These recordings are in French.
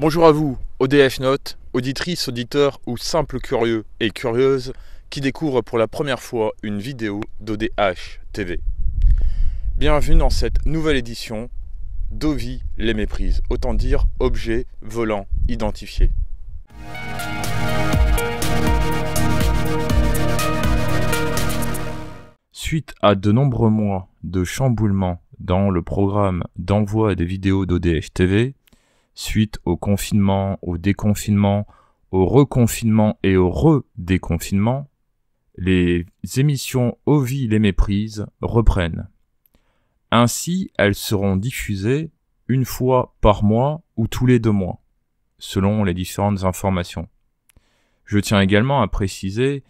Bonjour à vous, ODF Note, auditrices, auditeurs ou simples curieux et curieuses qui découvrent pour la première fois une vidéo d'ODH TV. Bienvenue dans cette nouvelle édition d'Ovi les méprises, autant dire objet volant identifié. Suite à de nombreux mois de chamboulement dans le programme d'envoi des vidéos d'ODH TV, suite au confinement, au déconfinement, au reconfinement et au redéconfinement, les émissions Ovi les méprises reprennent. Ainsi, elles seront diffusées une fois par mois ou tous les deux mois, selon les différentes informations. Je tiens également à préciser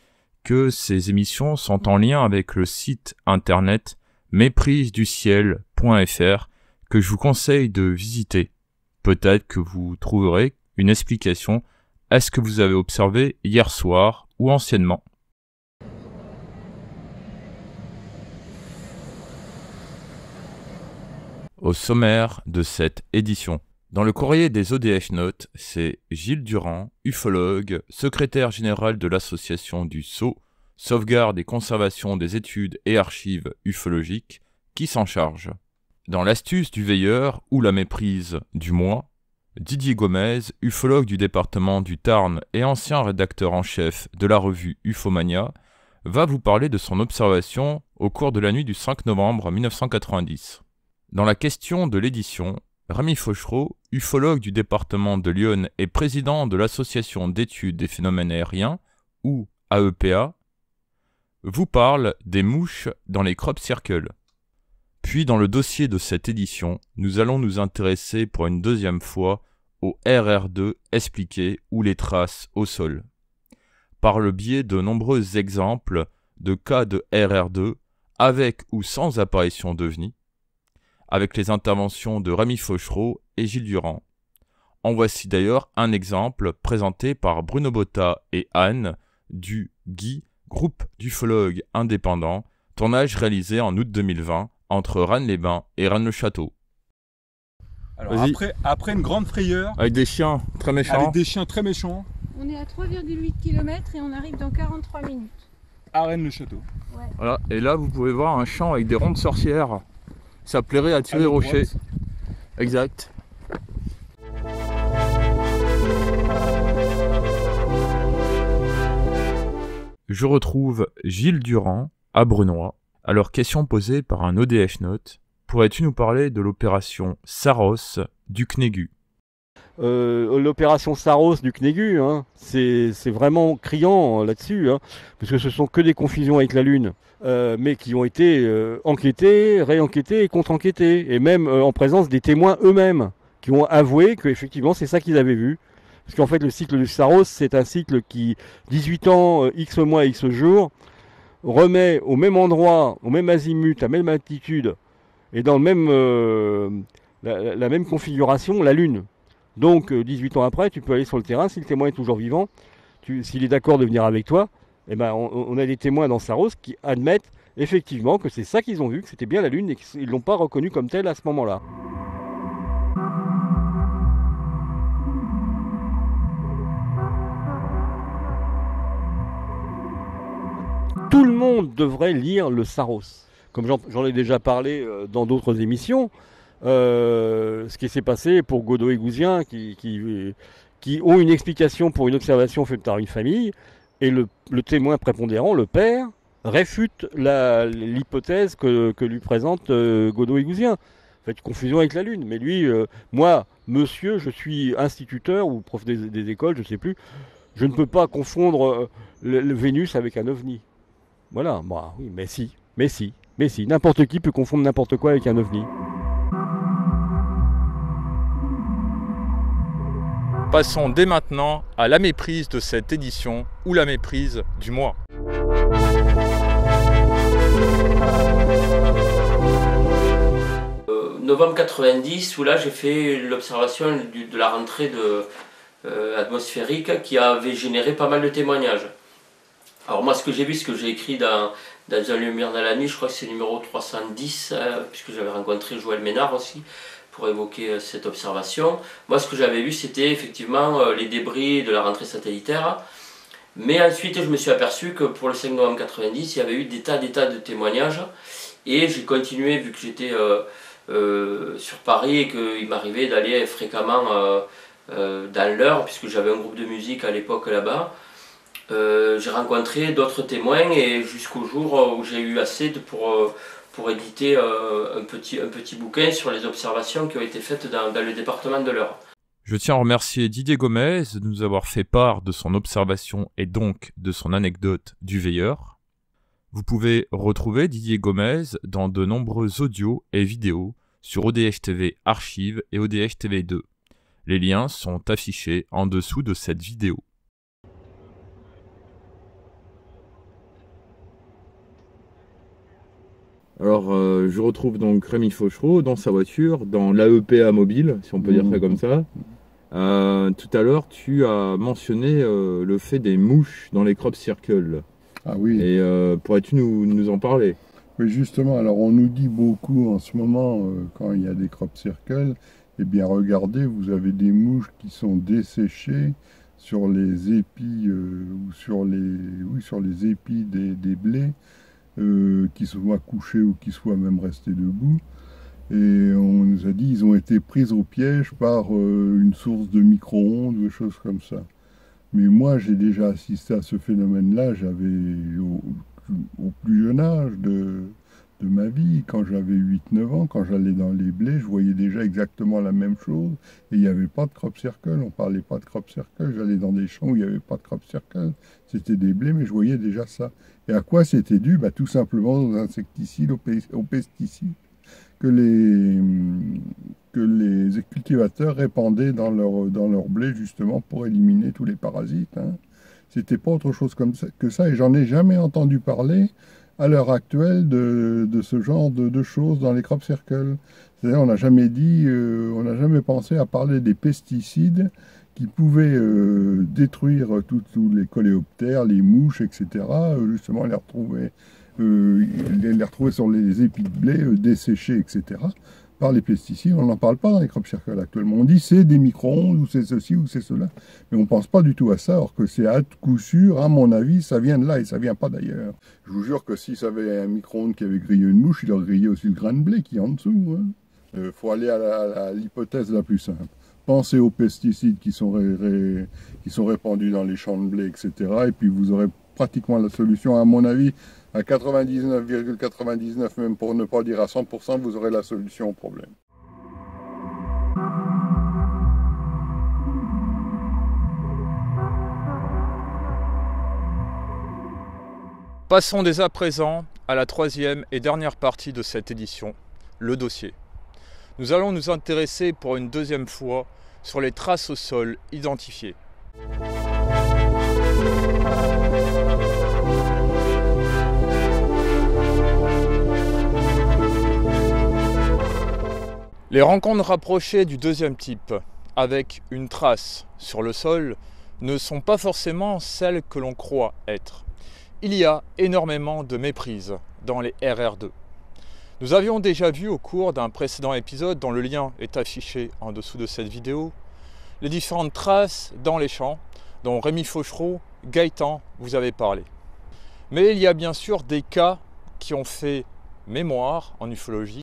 que ces émissions sont en lien avec le site internet méprisduciel.fr que je vous conseille de visiter. Peut-être que vous trouverez une explication à ce que vous avez observé hier soir ou anciennement. Au sommaire de cette édition. Dans le courrier des ODF Notes, c'est Gilles Durand, ufologue, secrétaire général de l'association du Sceau, sauvegarde et conservation des études et archives ufologiques, qui s'en charge. Dans l'astuce du veilleur ou la méprise du mois, Didier Gomez, ufologue du département du Tarn et ancien rédacteur en chef de la revue Ufomania, va vous parler de son observation au cours de la nuit du 5 novembre 1990. Dans la question de l'édition, Rami Fauchereau, ufologue du département de Lyon et président de l'Association d'études des phénomènes aériens, ou AEPA, vous parle des mouches dans les crop circles. Puis dans le dossier de cette édition, nous allons nous intéresser pour une deuxième fois au RR2 expliqué ou les traces au sol. Par le biais de nombreux exemples de cas de RR2 avec ou sans apparition d'OVNI, avec les interventions de Rami Fauchereau et Gilles Durand. En voici d'ailleurs un exemple présenté par Bruno Botta et Anne du Guy, groupe d'ufologues indépendants, tournage réalisé en août 2020 entre Rennes-les-Bains et Rennes-le-Château. Alors après, après une grande frayeur, Avec des chiens très méchants. avec des chiens très méchants, On est à 3,8 km et on arrive dans 43 minutes. à Rennes-le-Château. Voilà. Et là, vous pouvez voir un champ avec des rondes sorcières. Ça plairait à tirer À rocher. droite. Exact. Je retrouve Gilles Durand à Brunois. Alors, question posée par un ODF Note. Pourrais-tu nous parler de l'opération Saros du CNEGU Euh, l'opération Saros du CNEGU, hein, c'est vraiment criant là-dessus, hein, parce que ce sont que des confusions avec la Lune, euh, mais qui ont été euh, enquêtées, réenquêtées et contre-enquêtées, et même en présence des témoins eux-mêmes, qui ont avoué qu'effectivement c'est ça qu'ils avaient vu. Parce qu'en fait le cycle du Saros, c'est un cycle qui, 18 ans, X mois, X jours, remet au même endroit, au même azimut, à même altitude, et dans euh, la- même configuration, la Lune. Donc, euh, 18 ans après, tu peux aller sur le terrain, si le témoin est toujours vivant, s'il est d'accord de venir avec toi, eh ben, on, a des témoins dans Saros qui admettent effectivement que c'est ça qu'ils ont vu, que c'était bien la Lune et qu'ils ne l'ont pas reconnu comme tel à ce moment-là. Tout le monde devrait lire le Saros. Comme j'en- ai déjà parlé euh, dans d'autres émissions, euh, ce qui s'est passé pour Godot et Gouzien qui, qui, ont une explication pour une observation faite par une famille, et le, témoin prépondérant, le père, réfute l'hypothèse que, lui présente euh, Godot et Gouzien. Faites confusion avec la Lune. Mais lui, euh, moi, monsieur, je suis instituteur ou prof des, écoles, je ne sais plus, je ne peux pas confondre euh, le Vénus avec un ovni. Voilà, bah oui, mais si, mais si, mais si, n'importe qui peut confondre n'importe quoi avec un ovni. Passons dès maintenant à la méprise de cette édition ou la méprise du mois. Euh, novembre 90, où là j'ai fait l'observation de la rentrée de, euh, atmosphérique qui avait généré pas mal de témoignages. Alors moi ce que j'ai vu, ce que j'ai écrit dans, dans Un lumière dans la nuit, je crois que c'est numéro 310, euh, puisque j'avais rencontré Joël Ménard aussi, pour évoquer cette observation. Moi, ce que j'avais vu, c'était effectivement les débris de la rentrée satellitaire. Mais ensuite, je me suis aperçu que pour le 5 novembre 90, il y avait eu des tas, des tas de témoignages. Et j'ai continué, vu que j'étais sur Paris et qu'il m'arrivait d'aller fréquemment dans l'heure, puisque j'avais un groupe de musique à l'époque là-bas. Euh, j'ai rencontré d'autres témoins et jusqu'au jour où j'ai eu assez pour, euh, pour éditer euh, un, petit, un petit bouquin sur les observations qui ont été faites dans, dans le département de l'Eure. Je tiens à remercier Didier Gomez de nous avoir fait part de son observation et donc de son anecdote du veilleur. Vous pouvez retrouver Didier Gomez dans de nombreux audios et vidéos sur ODH TV Archive et ODH TV 2. Les liens sont affichés en dessous de cette vidéo. Alors, euh, je retrouve donc Rémi Fauchereau dans sa voiture, dans l'AEPA mobile, si on peut dire ça comme ça. Euh, tout à l'heure, tu as mentionné euh, le fait des mouches dans les crop circles. Ah oui. Et pourrais-tu nous, nous, en parler? Oui, justement. Alors, on nous dit beaucoup en ce moment, quand il y a des crop circles, eh bien, regardez, vous avez des mouches qui sont desséchées sur les épis ou sur les, oui, sur les épis des, des blés. Euh, qui soient couchés ou qui soient même restés debout. Et on nous a dit qu'ils ont été pris au piège par euh, une source de micro-ondes ou des choses comme ça. Mais moi, j'ai déjà assisté à ce phénomène-là. J'avais, au, plus jeune âge de, de ma vie, quand j'avais 8-9 ans, quand j'allais dans les blés, je voyais déjà exactement la même chose. Et il n'y avait pas de crop circle, on parlait pas de crop circle. J'allais dans des champs où il n'y avait pas de crop circle. C'était des blés, mais je voyais déjà ça. Et à quoi c'était dû? Bah, Tout simplement aux insecticides, aux, pesticides que les, que les cultivateurs répandaient dans leur, dans leur blé justement pour éliminer tous les parasites. Hein. C'était pas autre chose comme que ça, et j'en ai jamais entendu parler à l'heure actuelle de, ce genre de, de, choses dans les crop circles. C'est-à-dire, on n'a jamais dit, euh, on n'a jamais pensé à parler des pesticides qui pouvaient euh, détruire tous les coléoptères, les mouches, etc. Euh, justement, les retrouver, les retrouver sur les épis de blé desséchés, etc par les pesticides. On n'en parle pas dans les crop circles actuellement. On dit c'est des micro-ondes ou c'est ceci ou c'est cela. Mais on ne pense pas du tout à ça, alors que c'est à coup sûr, à mon avis, ça vient de là et ça vient pas d'ailleurs. Je vous jure que si ça avait un micro-ondes qui avait grillé une mouche, il aurait grillé aussi le grain de blé qui est en dessous. Il hein. euh, faut aller à l'hypothèse la, plus simple. Pensez aux pesticides qui sont, qui sont répandus dans les champs de blé, etc. Et puis vous aurez pratiquement la solution, à mon avis, à 99,99, même pour ne pas dire à 100%, vous aurez la solution au problème. Passons dès à présent à la troisième et dernière partie de cette édition, le dossier. Nous allons nous intéresser pour une deuxième fois sur les traces au sol identifiées. Les rencontres rapprochées du deuxième type, avec une trace sur le sol, ne sont pas forcément celles que l'on croit être. Il y a énormément de méprise dans les RR2. Nous avions déjà vu au cours d'un précédent épisode, dont le lien est affiché en dessous de cette vidéo, les différentes traces dans les champs dont Rémi Fauchereau, Gaëtan vous avez parlé. Mais il y a bien sûr des cas qui ont fait mémoire en ufologie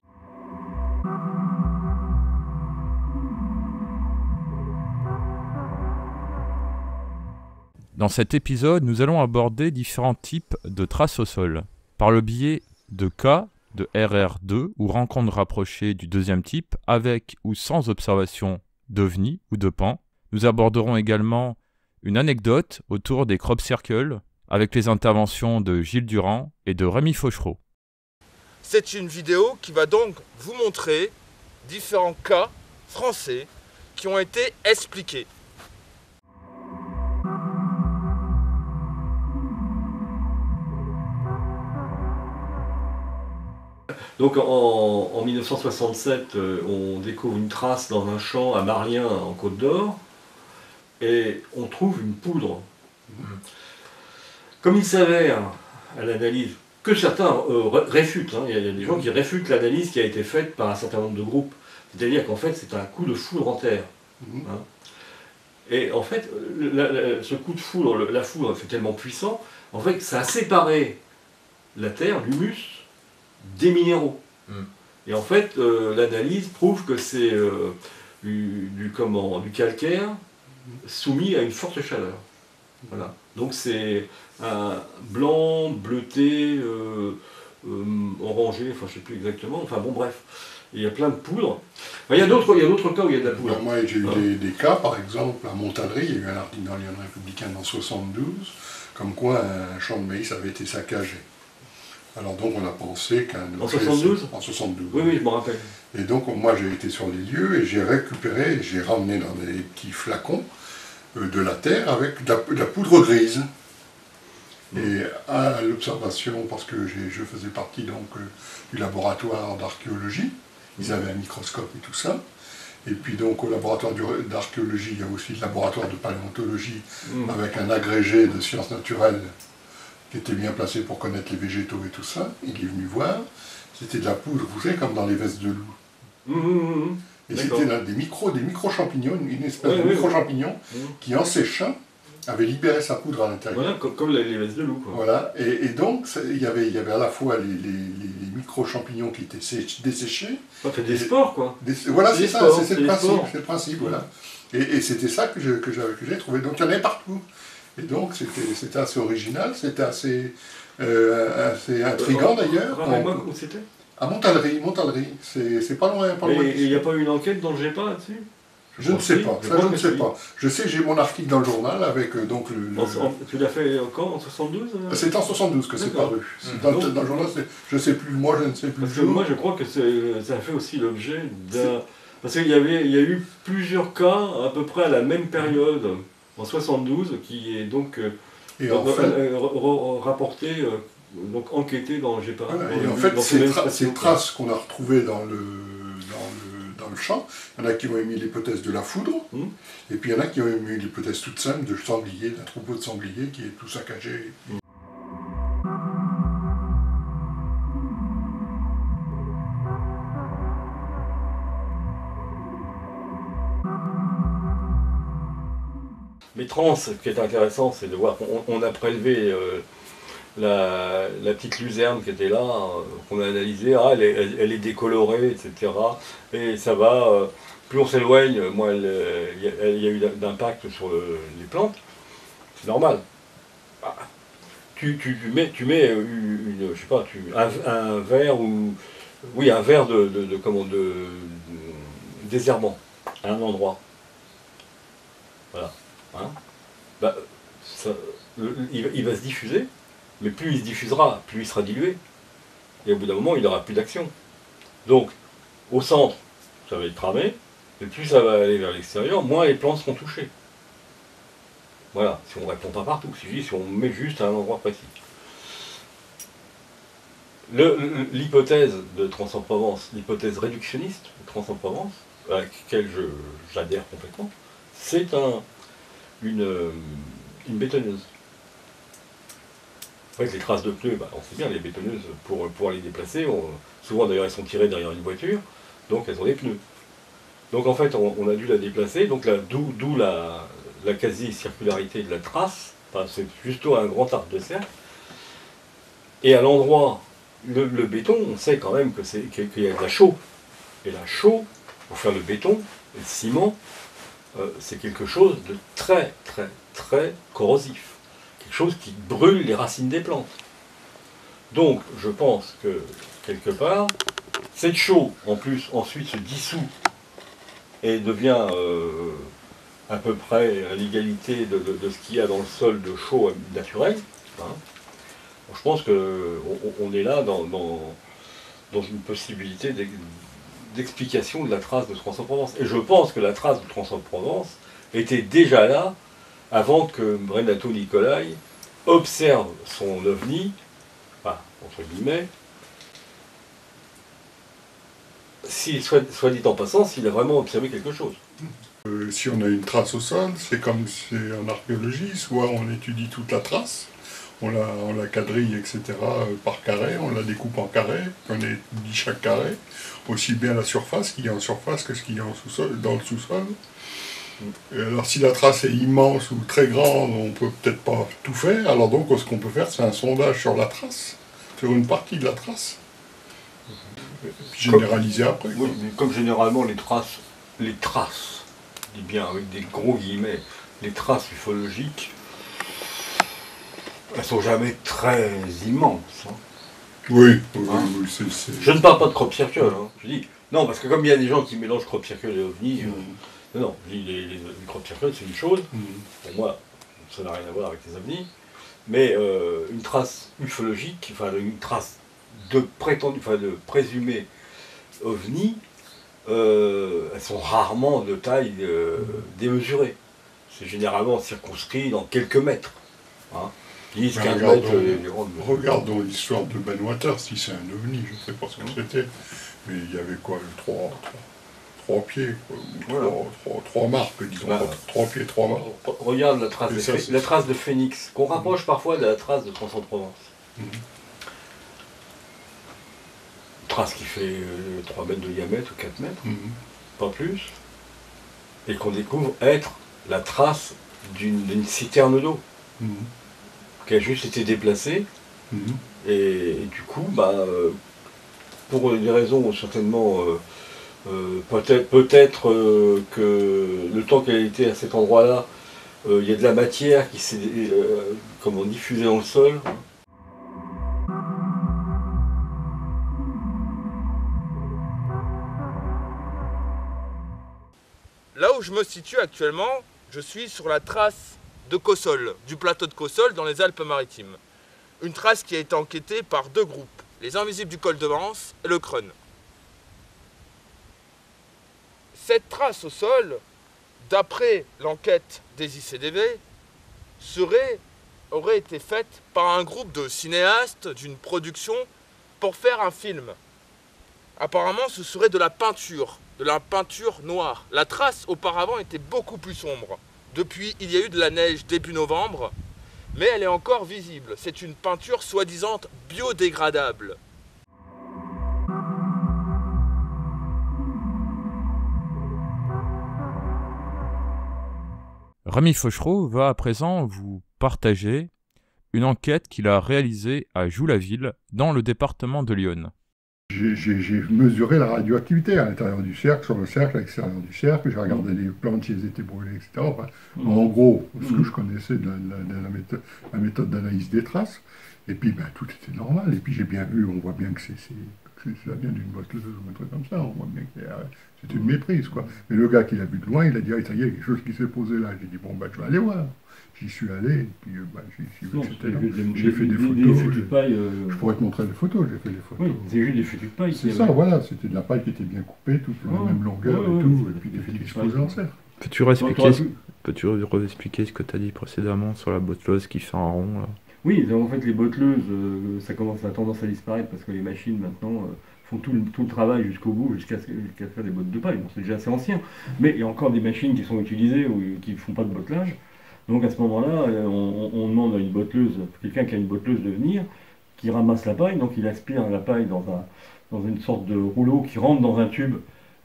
Dans cet épisode, nous allons aborder différents types de traces au sol, par le biais de cas de RR2 ou rencontres rapprochées du deuxième type avec ou sans observation d'OVNI ou de PAN. Nous aborderons également une anecdote autour des crop circles avec les interventions de Gilles Durand et de Rémi Fauchereau. C'est une vidéo qui va donc vous montrer différents cas français qui ont été expliqués Donc en, 1967, euh, on découvre une trace dans un champ à Marlien en Côte d'Or et on trouve une poudre. Comme il s'avère à l'analyse que certains euh, réfutent, hein, il y a des gens qui réfutent l'analyse qui a été faite par un certain nombre de groupes, C'est-à-dire qu'en fait, c'est un coup de foudre en terre. Mhm. hein. Et en fait, le- la- la- ce coup de foudre, la foudre fait tellement puissant, en fait, ça a séparé la terre, l'humus, des minéraux. Mm. Et en fait, euh, l'analyse prouve que c'est euh, du, du- comment, du calcaire soumis à une forte chaleur. Voilà. Donc c'est un blanc, bleuté, euh, euh, orangé, enfin je sais plus exactement, enfin bon bref. Il y a plein de poudre. Enfin, il y a d'autres il y a d'autres cas où il y a de la poudre. Moi, j'ai eu des, des cas, par exemple, à Montallery, il y a eu un article dans Lyon Républicain en 72, comme quoi un champ de maïs avait été saccagé. Alors donc on a pensé qu'un En objet- 72? En 72. Oui, oui, je me rappelle. Et donc moi j'ai été sur les lieux et j'ai récupéré, j'ai ramené dans des petits flacons euh, de la terre avec de la, de la poudre grise. Et à l'observation, parce que je faisais partie donc euh, du laboratoire d'archéologie, ils avaient un microscope et tout ça. Et puis donc au laboratoire d'archéologie, il y a aussi le laboratoire de paléontologie Mm. avec un agrégé de sciences naturelles qui était bien placé pour connaître les végétaux et tout ça. Il est venu voir. C'était de la poudre, vous savez, comme dans les vestes de loup. Hum, hum, hum. Et c'était des micro, des micro-champignons, une, une espèce Ouais, de ouais, micro-champignon ouais. qui, en séchant, avait libéré sa poudre à l'intérieur. Voilà, comme, comme les, vestes de loup. Quoi. Voilà. Et, et donc, il y, avait, il y avait à la fois les, les- les- les micro-champignons qui étaient sé- desséchés. Ça fait des sports, quoi. des- voilà, C'est ça, c'est le principe. sports. C'est le principe, voilà. Et, et c'était ça que j'ai trouvé. Donc, il y en avait partout. Et donc, c'était assez original, c'était assez, euh, assez d'ailleurs. On- où c'était? À Montallery, Montallery. C'est pas loin, pas d'ici. il n'y a pas eu une enquête dans le GEPA là-dessus? Je ne sais pas, ça je ne sais pas. Je sais, j'ai mon article dans le journal avec euh, donc le. le- En- en- tu l'as fait quand En 72 euh? C'est en 72 que c'est paru. C'est Dans, le- dans le journal, je ne sais plus, moi je ne sais plus. Parce que moi je crois que ça fait aussi l'objet d'un. Parce qu'il y, avait, il y a eu plusieurs cas à peu près à la même période, en 72, qui est donc euh, en euh, fait, rapporté, euh, donc enquêté dans voilà, dans et en fait ces, tra- traces qu'on a retrouvées dans le, dans, le, dans le champ, il y en a qui ont émis l'hypothèse de la foudre, Mhm. et puis il y en a qui ont émis l'hypothèse toute simple de sanglier, d'un troupeau de sangliers qui est tout saccagé. Mais trans, ce qui est intéressant, c'est de voir qu'on on a prélevé euh, la, petite luzerne qui était là, euh, qu'on a analysée, ah, elle, est, décolorée, etc. Et ça va, euh, plus on s'éloigne, moins il y, a- eu d'impact sur le- les plantes. C'est normal. Ah. Tu, mets, une, un, verre ou oui, un verre de, comment, de désherbant à un endroit. Voilà. Bah, il, va- se diffuser, mais plus il se diffusera, plus il sera dilué. Et au bout d'un moment, il n'aura plus d'action. Donc, au centre, ça va être cramé, et plus ça va aller vers l'extérieur, moins les plantes seront touchées. Voilà, si on ne répond pas partout, si, on met juste à un endroit précis. L'hypothèse de Trans-en-Provence, l'hypothèse réductionniste de Trans-en-Provence, à laquelle j'adhère complètement, c'est un, une, euh, une bétonneuse. En les traces de pneus, bah, on sait bien, les bétonneuses, pour pouvoir les déplacer, souvent d'ailleurs elles sont tirées derrière une voiture, donc elles ont des pneus. Donc en fait, on, a dû la déplacer, donc d'où la, la quasi-circularité de la trace, c'est plutôt un grand arc de cercle. Et à l'endroit, le, béton, on sait quand même qu'il y a de la chaux. Et la chaux, pour faire le béton, le ciment, euh, c'est quelque chose de très, très, très corrosif. Quelque chose qui brûle les racines des plantes. Donc, je pense que, quelque part, cette chaux, en plus, ensuite se dissout et devient euh, à peu près à l'égalité de, ce qu'il y a dans le sol de chaux naturel. hein. Je pense qu'on on est là dans, une possibilité d'explication de la trace de Trans-en-Provence. Et je pense que la trace de Trans-en-Provence était déjà là avant que Renato Nicolai observe son ovni, enfin, entre guillemets, soit, soit dit en passant, s'il a vraiment observé quelque chose. Euh, si on a une trace au sol, c'est comme c'est en archéologie, soit on étudie toute la trace, on la, on la quadrille, etc. euh, par carré, on la découpe en carré, on est dit chaque carré, aussi bien la surface qu'il y a en surface que ce qu'il y a en sous-sol, dans le sous-sol. Et alors si la trace est immense ou très grande, on peut peut-être pas tout faire. Alors donc ce qu'on peut faire, c'est un sondage sur la trace, sur une partie de la trace. Et puis généraliser après. Oui, mais comme généralement les traces, les traces, je dis bien avec des gros guillemets, les traces ufologiques, elles sont jamais très immenses. hein. Oui, oui, Hein oui, Je ne parle pas de crop circle, hein. je dis. Non, parce que comme il y a des gens qui mélangent crop circle et ovni, euh, non, non, je dis les, les, les crop circle c'est une chose, Mhm. pour moi, ça n'a rien à voir avec les ovnis, mais euh, une trace ufologique, enfin une trace de prétendu, enfin de présumé ovni, euh, elles sont rarement de taille euh, démesurée. C'est généralement circonscrit dans quelques mètres. Hein. 10, Ben, 15 regardons- mètres, euh, Regardons l'histoire de Ben Waters, si c'est un ovni, je ne sais pas ce que c'était, mais il y avait quoi, trois, trois, pieds, trois, marques, disons, trois pieds, trois marques. Re- Regarde la trace, de, la trace de phénix, qu'on rapproche parfois de la trace de Provence. Mhm. Trace qui fait euh, 3 mètres de diamètre ou 4 mètres, Mhm. pas plus, et qu'on découvre être la trace d'une citerne d'eau. Qui a juste été déplacée, Mhm. et, et du coup, bah, euh, pour des raisons certainement, euh, euh, peut-être peut-être euh, que le temps qu'elle était à cet endroit-là, euh, il y a de la matière qui s'est euh, comment, diffusée dans le sol. Là où je me situe actuellement, je suis sur la trace de du plateau de Cossol dans les Alpes-Maritimes. Une trace qui a été enquêtée par deux groupes, les Invisibles du col de Vence et le Crun. Cette trace au sol, d'après l'enquête des ICDV, aurait été faite par un groupe de cinéastes d'une production pour faire un film. Apparemment, ce serait de la peinture, de la peinture noire. La trace auparavant était beaucoup plus sombre. Depuis, il y a eu de la neige début novembre, mais elle est encore visible. C'est une peinture soi-disant biodégradable. Rémi Fauchereau va à présent vous partager une enquête qu'il a réalisée à Joux-la-Ville, dans le département de Lyon. J'ai- mesuré la radioactivité à l'intérieur du cercle, sur le cercle, à l'extérieur du cercle. J'ai regardé les plantes si elles étaient brûlées, etc. Enfin, En gros, ce que je connaissais de la, de de méthode, d'analyse des traces. Et puis, ben, tout était normal. Et puis, j'ai bien vu, on voit bien que c'est, ça vient d'une ou un truc comme ça. On voit bien que c'est, euh, c'est une méprise, quoi. Mais le gars qui l'a vu de loin, il a dit, ah, ça y est, il y a quelque chose qui s'est posé là. J'ai dit, bon, ben, je vais aller voir. J'y suis allé, et puis, euh, ben, j'ai, des- fait des des- photos. des fûts de j'ai- paille, euh, Je pourrais te montrer les photos, j'ai fait les photos. Oui, c'est juste des fûts de paille. C'est ça, voilà, c'était de la paille qui était bien coupée, toute sur la même longueur ouais, et ouais, tout, et puis des des disposés pailles. en cercle. Peux-tu T'aurais réexpliquer, ce- pu- peux-tu réexpliquer ce que tu as dit précédemment sur la botteleuse qui fait un rond là? Oui, en fait, les botteleuses, euh, ça commence à tendance à disparaître parce que les machines maintenant euh, font tout le, tout le travail jusqu'au bout, jusqu'à jusqu'à faire des bottes de paille. Bon, c'est déjà assez ancien, mais il y a encore des machines qui sont utilisées ou qui ne font pas de bottelage. Donc à ce moment-là, euh, on, demande à une botteleuse, quelqu'un qui a une botteleuse de venir, qui ramasse la paille, donc il aspire la paille dans, un, dans une sorte de rouleau qui rentre dans un tube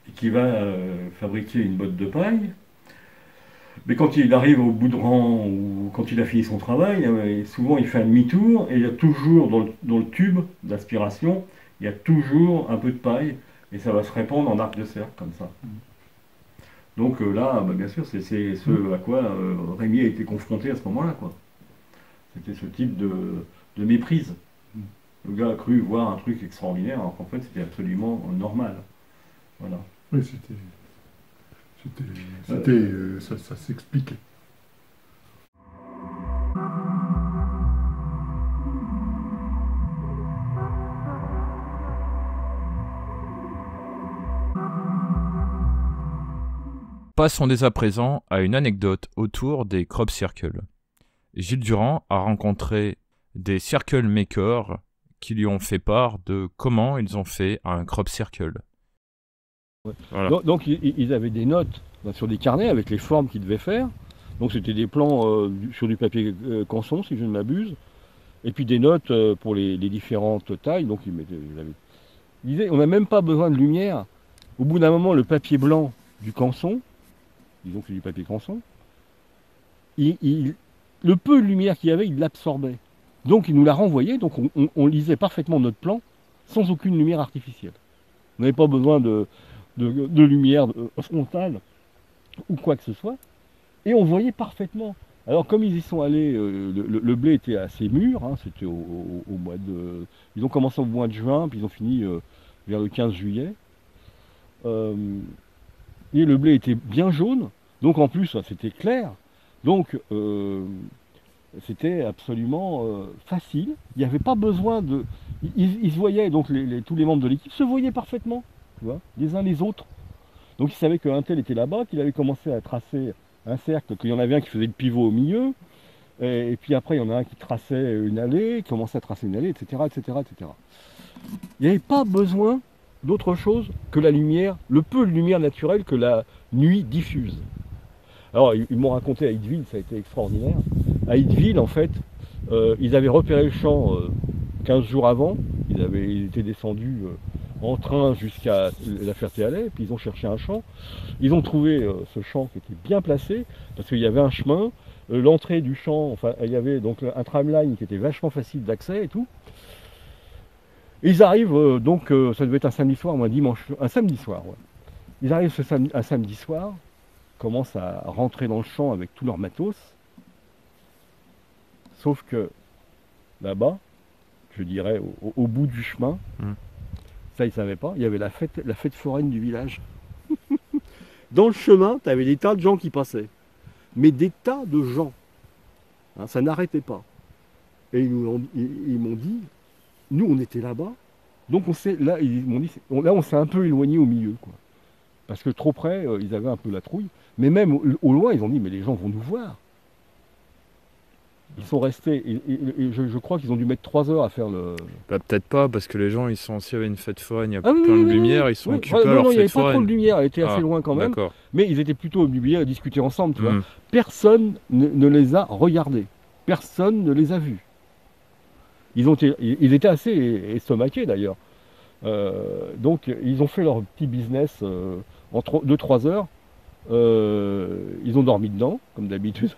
et qui va euh, fabriquer une botte de paille. Mais quand il arrive au bout de rang ou quand il a fini son travail, euh, souvent il fait un demi-tour et il y a toujours dans le, dans le tube d'aspiration, il y a toujours un peu de paille et ça va se répandre en arc de cercle comme ça. Donc euh, là, bah, bien sûr, c'est ce à quoi euh, Rémi a été confronté à ce moment-là. C'était ce type de, de méprise. Le gars a cru voir un truc extraordinaire alors qu'en fait c'était absolument normal. Voilà. Oui, c'était. C'était. c'était, euh, ça ça s'expliquait. Passons dès à présent à une anecdote autour des crop circles. Gilles Durand a rencontré des circle makers qui lui ont fait part de comment ils ont fait un crop circle. Voilà. Donc, donc, ils, ils avaient des notes ben, sur des carnets avec les formes qu'ils devaient faire. Donc c'était des plans euh, sur du papier euh, canson, si je ne m'abuse. Et puis des notes euh, pour les, les différentes tailles. Donc il, mettait, il avait- il disait, on n'a même pas besoin de lumière. Au bout d'un moment, le papier blanc du canson, disons que c'est du papier il- le peu de lumière qu'il y avait, il l'absorbait. Donc il nous l'a renvoyé, donc on, lisait parfaitement notre plan sans aucune lumière artificielle. On n'avait pas besoin de, lumière euh, frontale ou quoi que ce soit. Et on voyait parfaitement. Alors comme ils y sont allés, euh, le, blé était assez mûr, hein, c'était au, mois de... Ils ont commencé au mois de juin, puis ils ont fini euh, vers le 15 juillet. Et le blé était bien jaune, donc en plus c'était clair. Donc euh, c'était absolument euh, facile. Il n'y avait pas besoin de... Ils, se voyaient, donc tous les membres de l'équipe se voyaient parfaitement, tu vois, les uns les autres. Donc ils savaient qu'un tel était là-bas, qu'il avait commencé à tracer un cercle, qu'il y en avait un qui faisait le pivot au milieu, et, et puis après il y en a un qui traçait une allée, qui commençait à tracer une allée, etc. etc., etc. Il n'y avait pas besoin d'autre chose que la lumière, le peu de lumière naturelle que la nuit diffuse. Alors ils, m'ont raconté à Hideville, ça a été extraordinaire. À Hideville, en fait, euh, ils avaient repéré le champ euh, 15 jours avant, ils, avaient, ils étaient descendus euh, en train jusqu'à la Ferté-Alais, puis ils ont cherché un champ. Ils ont trouvé euh, ce champ qui était bien placé, parce qu'il y avait un chemin, euh, l'entrée du champ, enfin il y avait donc un tramline qui était vachement facile d'accès et tout. Ils arrivent euh, donc, euh, ça devait être un samedi soir ou un dimanche, un samedi soir. ouais. Ils arrivent ce samedi, un samedi soir, commencent à rentrer dans le champ avec tout leur matos. Sauf que là-bas, je dirais au, bout du chemin, Mm. ça ils ne savaient pas, il y avait la fête, la fête foraine du village. Dans le chemin, tu avais des tas de gens qui passaient. Mais des tas de gens. Hein, ça n'arrêtait pas. Et ils m'ont dit, nous on était là-bas, donc on s'est, là ils m'ont dit, on- là on s'est un peu éloigné au milieu, quoi. Parce que trop près, euh, ils avaient un peu la trouille. Mais même au, au loin, ils ont dit, mais les gens vont nous voir. Ils sont restés, et, et- et je, je crois qu'ils ont dû mettre trois heures à faire le. Bah, peut-être pas, parce que les gens, ils sont, y avait une fête foraine, il y a Ah plein oui, de oui, lumière, oui. ils sont occupés à non, leur non, il n'y avait pas trop de lumière, elle était assez Ah, loin quand même. D'accord. Mais ils étaient plutôt obnubilés à discuter ensemble, tu vois. Mm. Personne ne, ne les a regardés. Personne ne les a vus. Ils, étaient assez estomaqués d'ailleurs. Euh, donc ils ont fait leur petit business euh, en 2-3 heures. Euh, ils ont dormi dedans, comme d'habitude.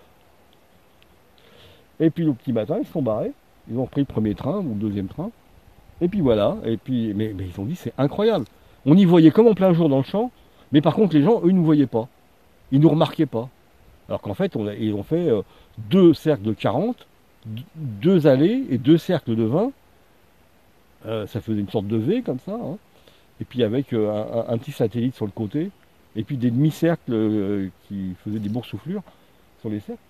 Et puis le petit matin, ils se sont barrés. Ils ont pris le premier train ou le deuxième train. Et puis voilà. Et puis, mais, ils ont dit c'est incroyable. On y voyait comme en plein jour dans le champ. Mais par contre, les gens, eux, ne nous voyaient pas. Ils ne nous remarquaient pas. Alors qu'en fait, ils ont fait deux cercles de 40, d- deux allées et deux cercles de 20. Euh, ça faisait une sorte de V comme ça. hein. Et puis avec euh, un, petit satellite sur le côté. Et puis des demi-cercles euh, qui faisaient des boursouflures sur les cercles.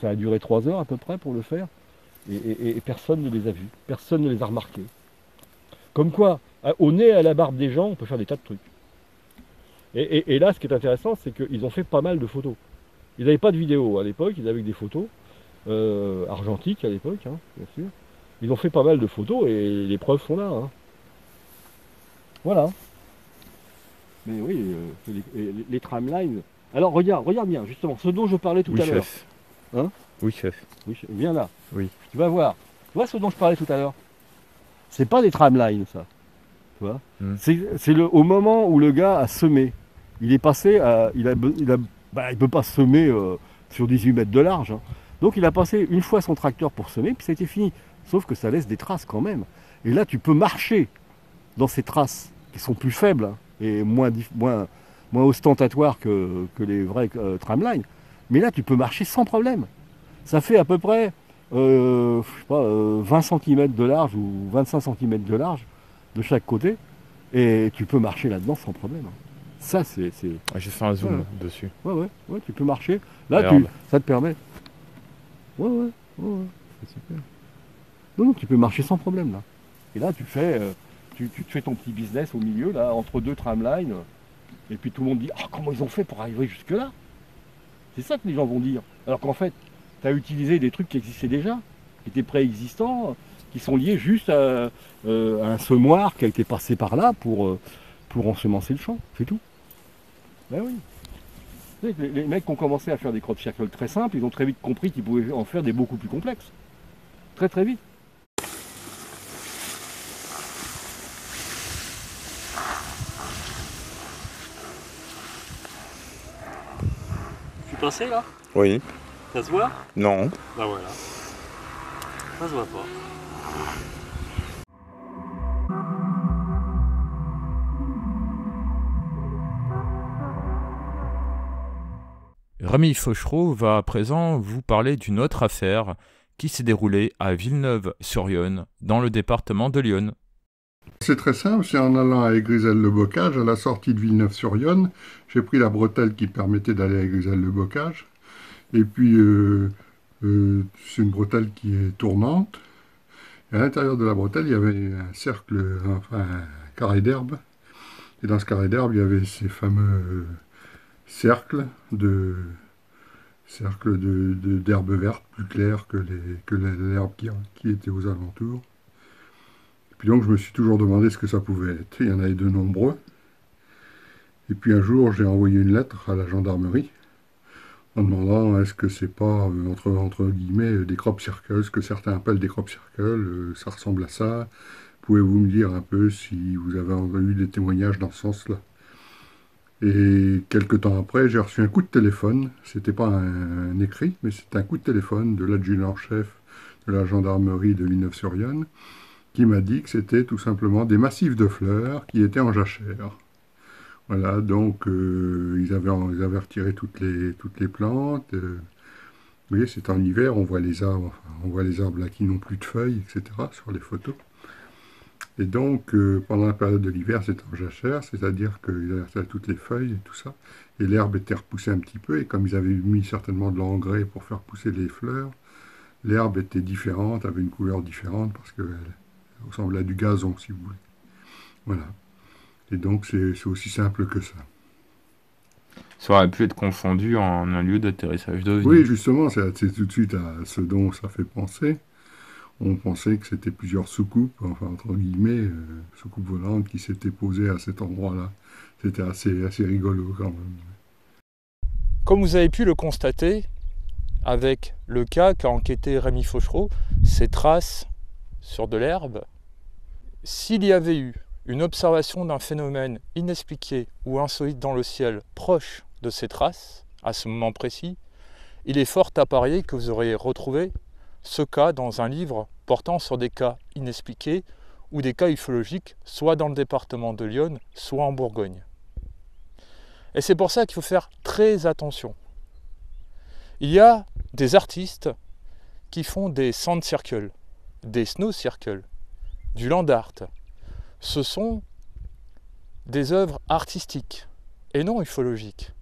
Ça a duré trois heures à peu près pour le faire. Et, personne ne les a vus. Personne ne les a remarqués. Comme quoi, au nez et à la barbe des gens, on peut faire des tas de trucs. Et là, ce qui est intéressant, c'est qu'ils ont fait pas mal de photos. Ils n'avaient pas de vidéo à l'époque, ils avaient que des photos, euh, argentiques à l'époque, hein, bien sûr. Ils ont fait pas mal de photos et les preuves sont là. hein. Voilà. Mais oui, euh, les, les- les tramlines. Alors regarde, regarde bien, justement, ce dont je parlais tout Oui, à l'heure. chef. Hein Oui, chef. Oui, je- viens là. Oui. Tu vas voir. Tu vois ce dont je parlais tout à l'heure? C'est pas des tramlines, ça. Tu vois? Hmm. C'est au moment où le gars a semé. Il est passé à. Il a, il a, bah, il peut pas semer euh, sur 18 mètres de large. hein. Donc il a passé une fois son tracteur pour semer, puis ça a été fini. Sauf que ça laisse des traces quand même. Et là, tu peux marcher dans ces traces qui sont plus faibles hein, et moins, dif- moins, moins ostentatoires que, que les vrais euh, tramlines. Mais là, tu peux marcher sans problème. Ça fait à peu près euh, je sais pas, euh, 20 cm de large ou 25 cm de large de chaque côté. Et tu peux marcher là-dedans sans problème. hein. Ça, c'est. c'est- Ah, J'ai fait un zoom Ouais. dessus. Ouais, ouais, ouais, tu peux marcher. Là, tu, ça te permet. Ouais, ouais, ouais, ouais, c'est super. Non, non, tu peux marcher sans problème, là. Et là, tu fais, euh, tu, tu te fais ton petit business au milieu, là, entre deux tramlines. Et puis tout le monde dit Ah, comment ils ont fait pour arriver jusque-là? C'est ça que les gens vont dire. Alors qu'en fait, tu as utilisé des trucs qui existaient déjà, qui étaient préexistants, qui sont liés juste à, euh, à un semoir qui a été passé par là pour, euh, pour ensemencer le champ. C'est tout. Ben oui. Les mecs qui ont commencé à faire des crop circles très simples, ils ont très vite compris qu'ils pouvaient en faire des beaucoup plus complexes. Très très vite. Tu pincé là? Oui. Ça se voit? Non. Bah voilà. Ça se voit pas. Rémi Fauchereau va à présent vous parler d'une autre affaire qui s'est déroulée à Villeneuve-sur-Yonne, dans le département de Lyon. C'est très simple, c'est en allant à Aigrisel-le-Bocage, à la sortie de Villeneuve-sur-Yonne, j'ai pris la bretelle qui permettait d'aller à Aigrisel-le-Bocage. Et puis, euh, euh, c'est une bretelle qui est tournante. Et à l'intérieur de la bretelle, il y avait un cercle, enfin un carré d'herbe. Et dans ce carré d'herbe, il y avait ces fameux cercles de cercles de, d'herbe verte plus claires que, les, que l'herbe qui, qui était aux alentours. Et puis donc je me suis toujours demandé ce que ça pouvait être. Il y en avait de nombreux. Et puis un jour j'ai envoyé une lettre à la gendarmerie en demandant est-ce que c'est pas euh, entre, entre guillemets des crop circles, ce que certains appellent des crop circles, euh, ça ressemble à ça. Pouvez-vous me dire un peu si vous avez eu des témoignages dans ce sens-là? Et quelques temps après, j'ai reçu un coup de téléphone. C'était pas un, écrit, mais c'était un coup de téléphone de l'adjudant-chef de la gendarmerie de Villeneuve-sur-Yonne qui m'a dit que c'était tout simplement des massifs de fleurs qui étaient en jachère. Voilà, donc euh, ils, avaient, retiré toutes les, plantes. Euh, vous voyez, c'est en hiver, on voit les arbres, on voit les arbres qui n'ont plus de feuilles, etc. sur les photos. Et donc, euh, pendant la période de l'hiver, c'était en jachère, c'est-à-dire qu'ils avaient toutes les feuilles et tout ça. Et l'herbe était repoussée un petit peu, et comme ils avaient mis certainement de l'engrais pour faire pousser les fleurs, l'herbe était différente, avait une couleur différente, parce qu'elle ressemblait à du gazon, si vous voulez. Voilà. Et donc, c'est aussi simple que ça. Ça aurait pu être confondu en un lieu d'atterrissage d'OVNI. Oui, justement, c'est tout de suite à ce dont ça fait penser on pensait que c'était plusieurs soucoupes, enfin entre guillemets, euh, soucoupes volantes qui s'étaient posées à cet endroit-là. C'était assez, assez rigolo quand même. Comme vous avez pu le constater, avec le cas qu'a enquêté Rémi Fauchereau, ces traces sur de l'herbe, s'il y avait eu une observation d'un phénomène inexpliqué ou insolite dans le ciel proche de ces traces, à ce moment précis, il est fort à parier que vous auriez retrouvé ce cas dans un livre portant sur des cas inexpliqués ou des cas ufologiques, soit dans le département de Lyon, soit en Bourgogne. Et c'est pour ça qu'il faut faire très attention. Il y a des artistes qui font des sand circles, des snow circles, du land art. Ce sont des œuvres artistiques et non ufologiques.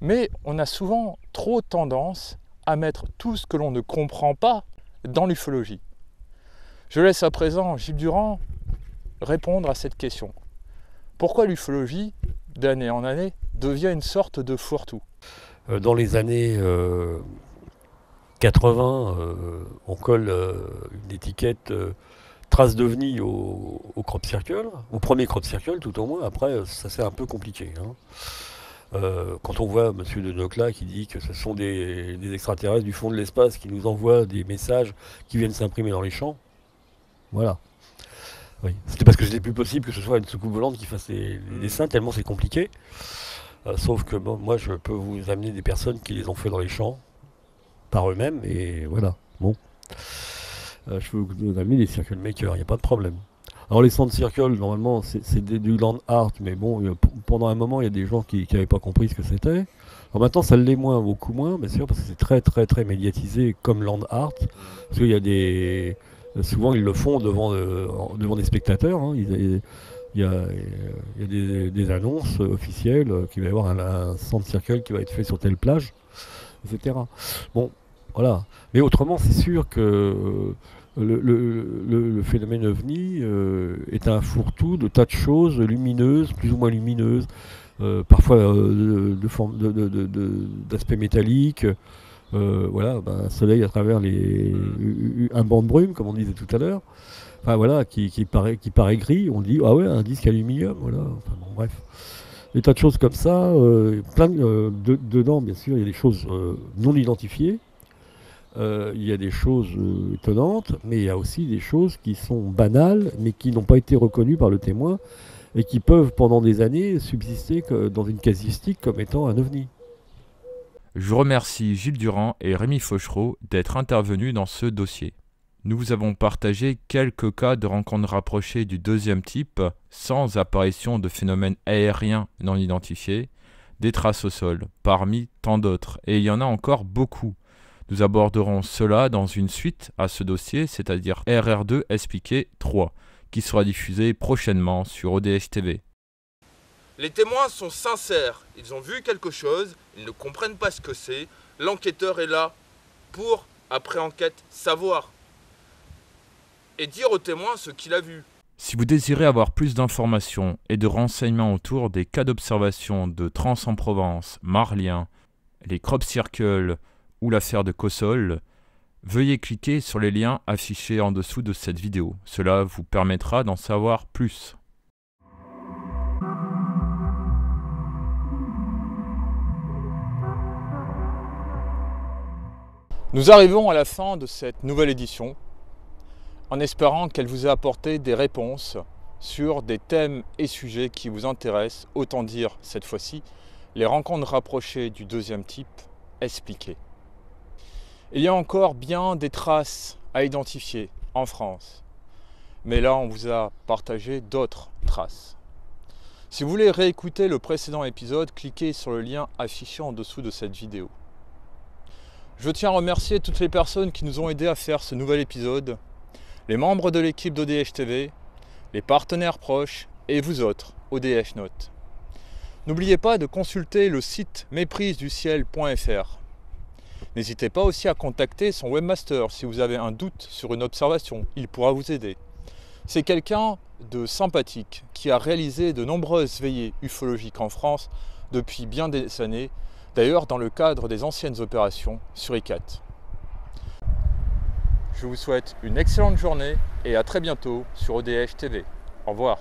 Mais on a souvent trop tendance à mettre tout ce que l'on ne comprend pas dans l'ufologie. Je laisse à présent Gilles Durand répondre à cette question. Pourquoi l'ufologie, d'année en année, devient une sorte de fourre-tout? Euh, Dans les années 80, euh, euh, on colle une étiquette trace d'OVNI au, au, crop circle, au premier crop circle tout au moins, après ça c'est un peu compliqué. Hein. Euh, quand on voit M. de Nocla qui dit que ce sont des, extraterrestres du fond de l'espace qui nous envoient des messages qui viennent s'imprimer dans les champs, voilà. Oui. C'était parce que c'était plus possible que ce soit une soucoupe volante qui fasse les, dessins, tellement c'est compliqué. Euh, sauf que moi, je peux vous amener des personnes qui les ont fait dans les champs, par eux-mêmes, et voilà. Bon. Euh, je peux vous amener des circle makers, il n'y a pas de problème. Alors les Sand Circle, normalement, c'est du land art, mais bon, pendant un moment, il y a des gens qui n'avaient pas compris ce que c'était. Alors maintenant, ça l'est moins, beaucoup moins, bien sûr, parce que c'est très, très, très médiatisé comme land art. Parce qu'il y a des... Souvent, ils le font devant, euh, devant des spectateurs. Hein. Il, y a, des, annonces officielles qu'il va y avoir un, un Sand Circle qui va être fait sur telle plage, etc. Bon, voilà. Mais autrement, c'est sûr que le, phénomène ovni euh, est un fourre-tout de tas de choses lumineuses, plus ou moins lumineuses, euh, parfois euh, de, d'aspect métallique. voilà, ben, un soleil à travers les, un banc de brume, comme on disait tout à l'heure. Enfin voilà, qui, paraît, qui paraît gris. On dit ah ouais, un disque aluminium. Voilà. Enfin, bon, bref, des tas de choses comme ça. plein dedans, bien sûr, il y a des choses non identifiées. Euh, il y a des choses euh, étonnantes, mais il y a aussi des choses qui sont banales, mais qui n'ont pas été reconnues par le témoin, et qui peuvent pendant des années subsister dans une casuistique comme étant un ovni. Je remercie Gilles Durand et Rémi Fauchereau d'être intervenus dans ce dossier. Nous vous avons partagé quelques cas de rencontres rapprochées du deuxième type, sans apparition de phénomènes aériens non identifiés, des traces au sol, parmi tant d'autres, et il y en a encore beaucoup. Nous aborderons cela dans une suite à ce dossier, c'est-à-dire RR2 expliqué 3, qui sera diffusé prochainement sur ODH TV. Les témoins sont sincères, ils ont vu quelque chose, ils ne comprennent pas ce que c'est. L'enquêteur est là pour, après enquête, savoir et dire au témoin ce qu'il a vu. Si vous désirez avoir plus d'informations et de renseignements autour des cas d'observation de Trans en Provence, Marlien, les crop circles ou l'affaire de Cossol, veuillez cliquer sur les liens affichés en dessous de cette vidéo. Cela vous permettra d'en savoir plus. Nous arrivons à la fin de cette nouvelle édition en espérant qu'elle vous ait apporté des réponses sur des thèmes et sujets qui vous intéressent, autant dire cette fois-ci les rencontres rapprochées du deuxième type expliquées. Il y a encore bien des traces à identifier en France, mais là on vous a partagé d'autres traces. Si vous voulez réécouter le précédent épisode, cliquez sur le lien affiché en dessous de cette vidéo. Je tiens à remercier toutes les personnes qui nous ont aidés à faire ce nouvel épisode les membres de l'équipe d'ODH TV, les partenaires proches et vous autres, ODH Note. N'oubliez pas de consulter le site méprise-du-ciel.fr. N'hésitez pas aussi à contacter son webmaster si vous avez un doute sur une observation, il pourra vous aider. C'est quelqu'un de sympathique qui a réalisé de nombreuses veillées ufologiques en France depuis bien des années, d'ailleurs dans le cadre des anciennes opérations sur ICAT. Je vous souhaite une excellente journée et à très bientôt sur ODF TV. Au revoir.